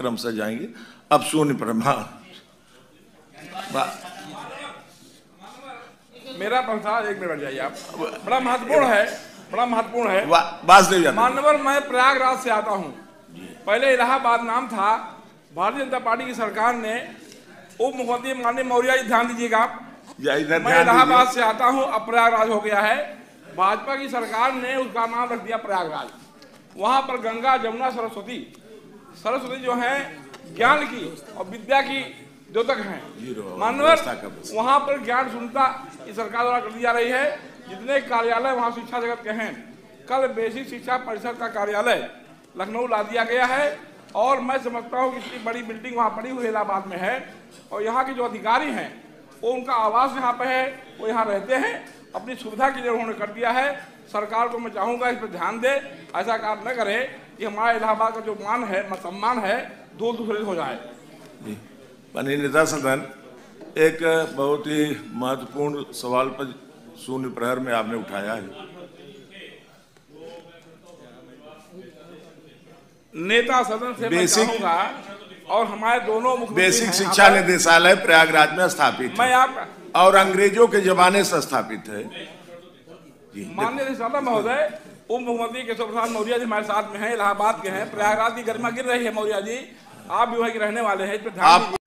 क्रमशः जाएँगे। अब शून्य ब्रह्मा मेरा प्रसाद एक मिनट जाइए आप। बड़ा महत्वपूर्ण है बड़ा महत्वपूर्ण है। वासदेव यादव मैं प्रयागराज से आता हूँ। पहले इलाहाबाद नाम था। भारतीय जनता पार्टी की सरकार ने उप मुख्यमंत्री माननीय मौर्य जी ध्यान दीजिएगा आप। मैं इलाहाबाद से आता हूँ अब प्रयागराज हो गया है। भाजपा की सरकार ने उसका नाम रख दिया प्रयागराज। वहाँ पर गंगा जमुना सरस्वती सरस्वती जो है, ज्ञान की और विद्या की द्योतक हैं। मानवर का पर ज्ञान सुनता इस सरकार द्वारा कर दी जा रही है। जितने कार्यालय वहाँ शिक्षा जगत के हैं, कल बेसिक शिक्षा परिषद का कार्यालय लखनऊ ला दिया गया है। और मैं समझता हूँ इतनी बड़ी बिल्डिंग वहाँ पड़ी हुई इलाहाबाद में है। और यहाँ के जो अधिकारी हैं, वो उनका आवास यहाँ पर है, वो यहाँ रहते हैं। अपनी सुविधा के लिए उन्होंने कर दिया है। सरकार को मैं चाहूँगा इस पर ध्यान दे, ऐसा काम न करे। कि हमारा इलाहाबाद का जो मान है सम्मान है दो दूसरे हो जाए। जी। माननीय नेता सदन एक बहुत ही महत्वपूर्ण सवाल पर शून्य प्रहर में आपने उठाया है। नेता सदन से बेसिक- और हमारे दोनों बेसिक शिक्षा निदेशालय प्रयागराज में स्थापित मैं आप और अंग्रेज़ों के जमाने से स्थापित है। माननीय महोदय उप मुख्यमंत्री केशव प्रसाद मौर्य जी हमारे साथ में हैं इलाहाबाद के हैं प्रयागराज की गर्मा गिर रही है मौर्य जी आप भी वहीं के रहने वाले हैं इस पर ध्यान।